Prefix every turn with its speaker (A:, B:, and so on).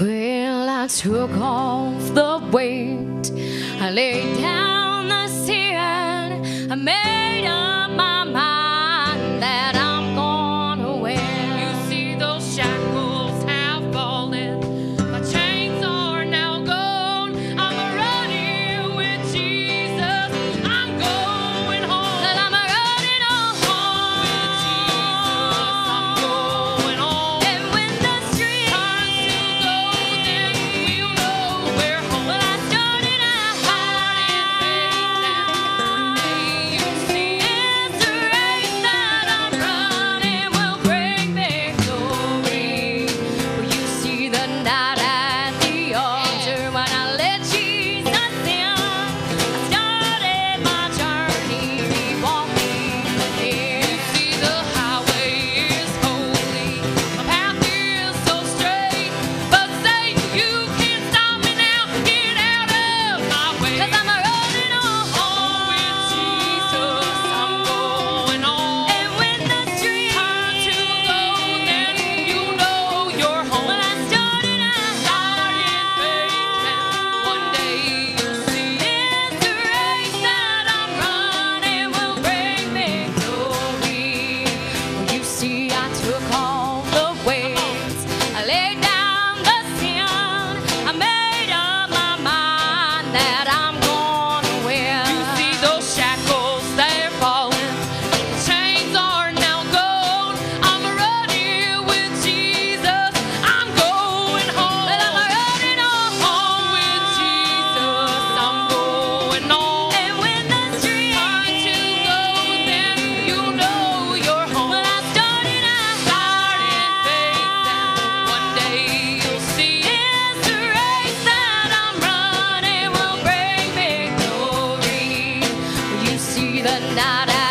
A: Well, I took off the weight. I laid down the sin. I made up. the night out.